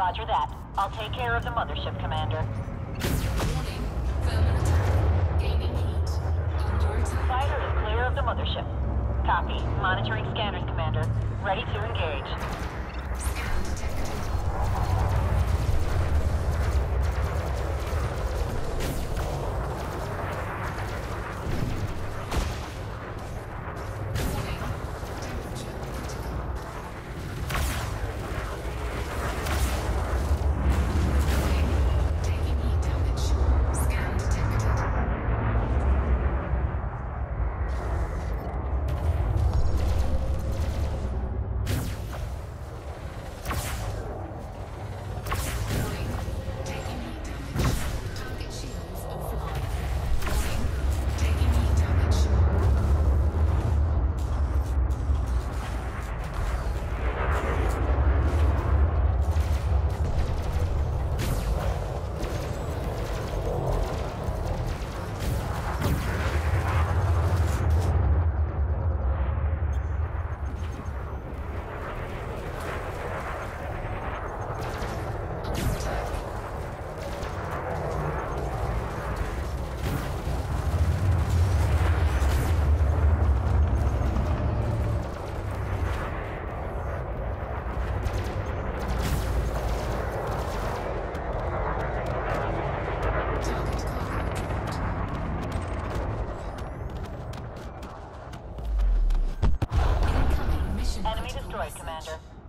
Roger that. I'll take care of the mothership, Commander. Warning. Thermal attack. Gaining heat. Under attack. Fighter is clear of the mothership. Copy. Monitoring scanners, Commander. Ready to engage. destroyed, Commander.